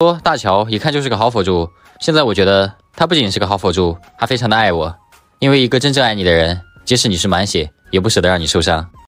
说大乔一看就是个好辅助，现在我觉得他不仅是个好辅助，还非常的爱我。因为一个真正爱你的人，即使你是满血，也不舍得让你受伤。